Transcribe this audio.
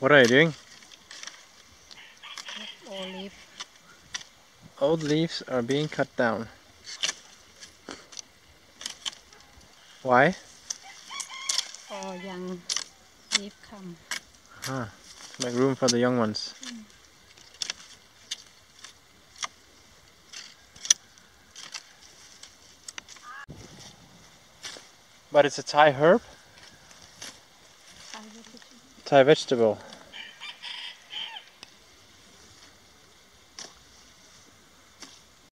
What are you doing? Olive. Old leaves are being cut down. Why? For young leaf come. Huh. To make room for the young ones. But it's a Thai herb? Thai vegetable.